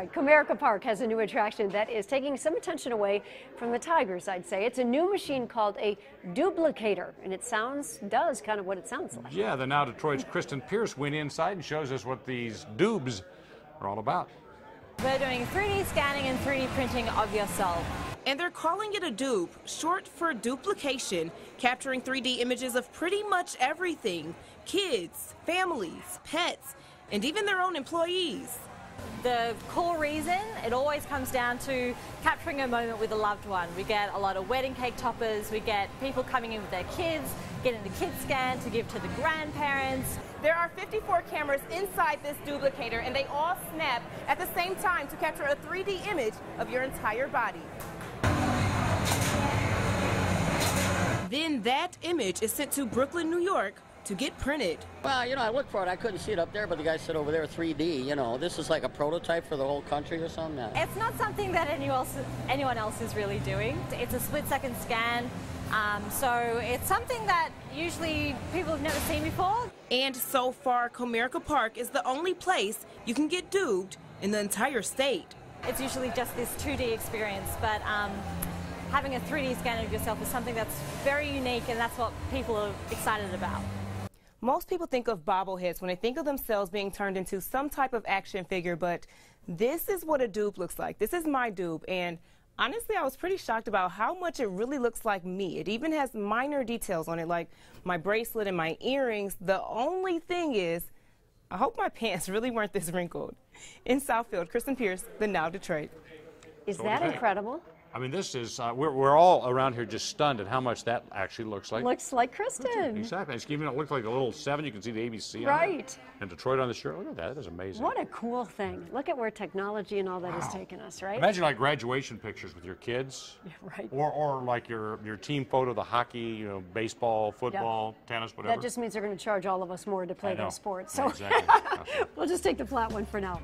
Right, Comerica Park has a new attraction that is taking some attention away from the tigers, I'd say. It's a new machine called a duplicator, and it sounds, does kind of what it sounds like. Yeah, the now Detroit's Kristen Pierce went inside and shows us what these Doobs are all about. We're doing 3D scanning and 3D printing of yourself. And they're calling it a dupe, short for duplication, capturing 3D images of pretty much everything kids, families, pets, and even their own employees. The core reason, it always comes down to capturing a moment with a loved one. We get a lot of wedding cake toppers, we get people coming in with their kids, getting the kid scan to give to the grandparents. There are 54 cameras inside this duplicator, and they all snap at the same time to capture a 3D image of your entire body. Then that image is sent to Brooklyn, New York to get printed. Well, you know, I looked for it. I couldn't see it up there, but the guy said over there 3D. You know, this is like a prototype for the whole country or something. It's not something that anyone else, anyone else is really doing. It's a split second scan. Um, so it's something that usually people have never seen before. And so far, Comerica Park is the only place you can get duped in the entire state. It's usually just this 2D experience, but um, having a 3D scan of yourself is something that's very unique and that's what people are excited about. Most people think of bobbleheads when they think of themselves being turned into some type of action figure, but this is what a dupe looks like. This is my dupe, and honestly, I was pretty shocked about how much it really looks like me. It even has minor details on it, like my bracelet and my earrings. The only thing is, I hope my pants really weren't this wrinkled. In Southfield, Kristen Pierce, The Now Detroit. Is that what think? incredible? I mean, this is, uh, we're, we're all around here just stunned at how much that actually looks like. Looks like Kristen. Exactly. It's even it looks like a little seven. You can see the ABC on. Right. And Detroit on the shirt. Look at that. That is amazing. What a cool thing. Look at where technology and all that has taken us, right? Imagine like graduation pictures with your kids. Right. Or, or like your, your team photo, the hockey, you know, baseball, football, tennis, whatever. That just means they're going to charge all of us more to play those sports. So Exactly. we'll just take the flat one for now.